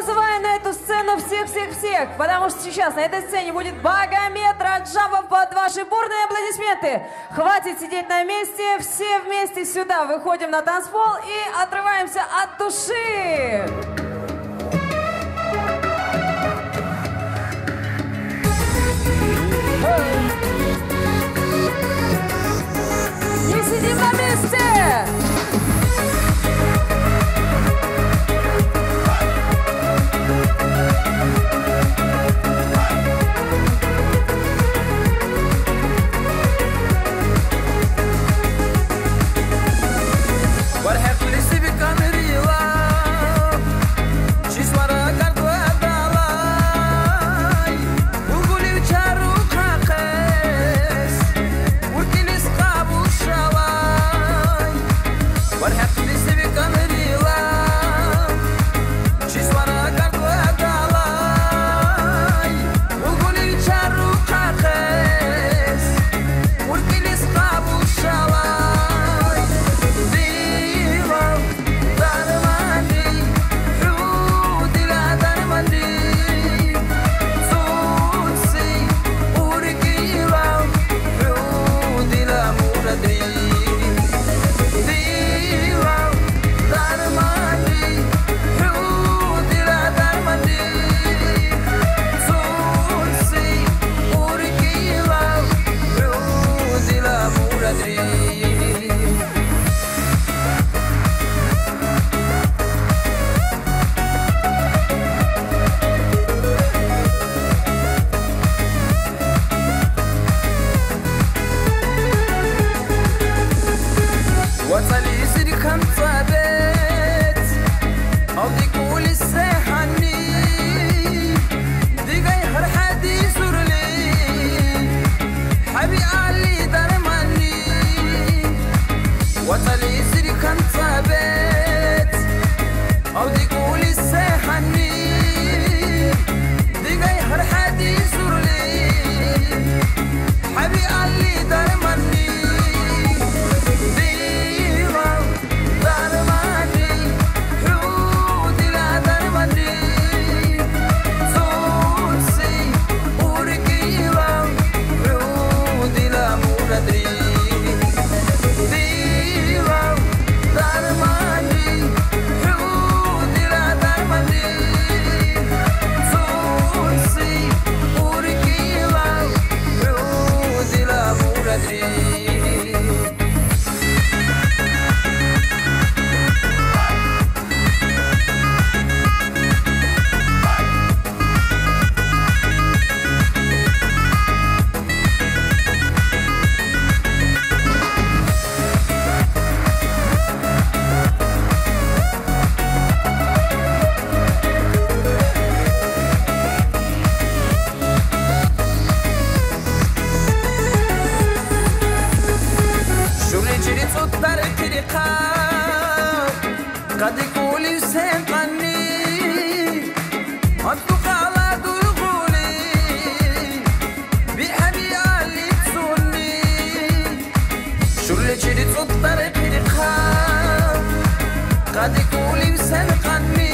вызываю на эту сцену всех-всех-всех, потому что сейчас на этой сцене будет Багамед Раджабов под ваши бурные аплодисменты. Хватит сидеть на месте, все вместе сюда выходим на танцпол и отрываемся от души. الطريق اللي قام قد يقولي مسلقني